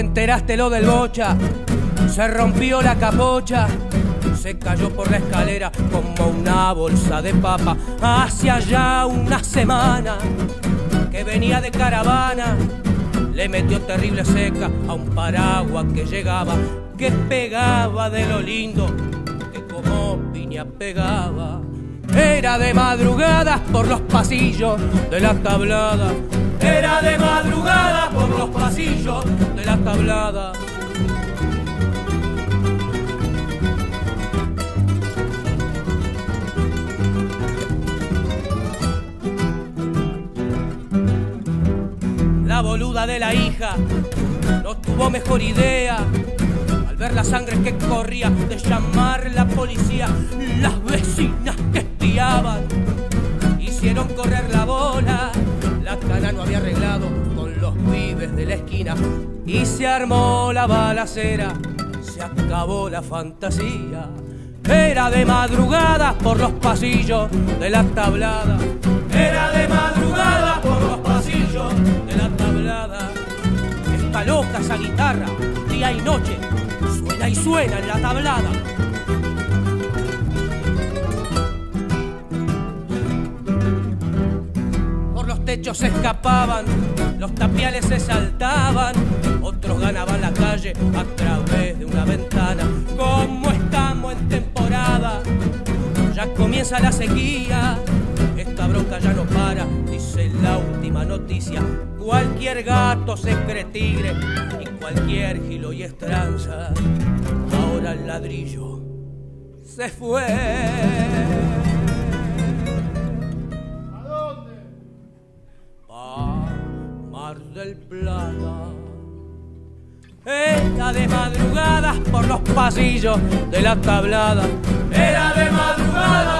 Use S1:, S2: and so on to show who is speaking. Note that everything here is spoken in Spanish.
S1: enteraste lo del bocha? Se rompió la capocha, se cayó por la escalera como una bolsa de papa. Hacia allá una semana que venía de caravana, le metió terrible seca a un paraguas que llegaba, que pegaba de lo lindo, que como piña pegaba. Era de madrugada por los pasillos de la tablada. Era de madrugada por los pasillos de la La boluda de la hija no tuvo mejor idea al ver la sangre que corría de llamar la policía. Las vecinas que espiaban hicieron correr la bola. La cana no había arreglado con los pibes de la esquina y se armó la balacera. Se acabó la fantasía. Era de madrugada por los pasillos de la tablada. Era de madrugada por los pasillos de la tablada. Está loca esa guitarra, día y noche, suena y suena en la tablada. Por los techos se escapaban, los tapiales se saltaban, calle a través de una ventana. Como estamos en temporada, ya comienza la sequía. Esta bronca ya no para, dice la última noticia. Cualquier gato se cree tigre y cualquier gilo y estranza. Ahora el ladrillo se fue.
S2: ¿A dónde?
S1: Pa Mar del Plata. Era de madrugada por los pasillos de la tablada. Era de madrugada